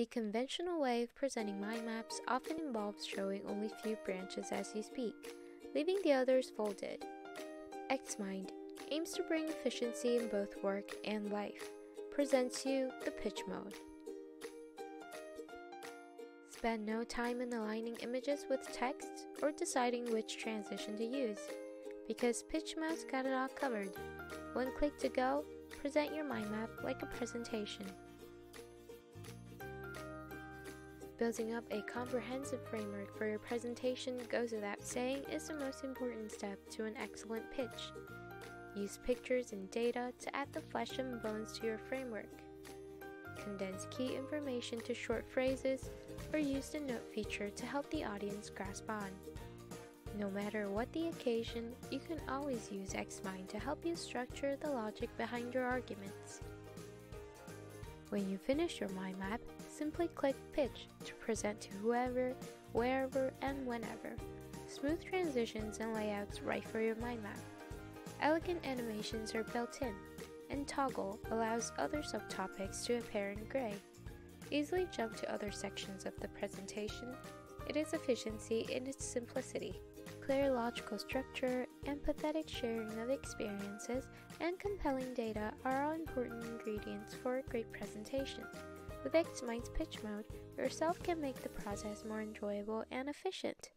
The conventional way of presenting mind maps often involves showing only few branches as you speak, leaving the others folded. XMind aims to bring efficiency in both work and life, presents you the pitch mode. Spend no time in aligning images with text or deciding which transition to use, because Pitch Mode's got it all covered. One click to go, present your mind map like a presentation. Building up a comprehensive framework for your presentation goes without saying is the most important step to an excellent pitch. Use pictures and data to add the flesh and bones to your framework. Condense key information to short phrases or use the note feature to help the audience grasp on. No matter what the occasion, you can always use XMind to help you structure the logic behind your arguments. When you finish your mind map, simply click Pitch to present to whoever, wherever, and whenever. Smooth transitions and layouts right for your mind map. Elegant animations are built in, and Toggle allows other subtopics to appear in gray. Easily jump to other sections of the presentation. It is efficiency in its simplicity clear logical structure, empathetic sharing of experiences, and compelling data are all important ingredients for a great presentation. With XMind's pitch mode, yourself can make the process more enjoyable and efficient.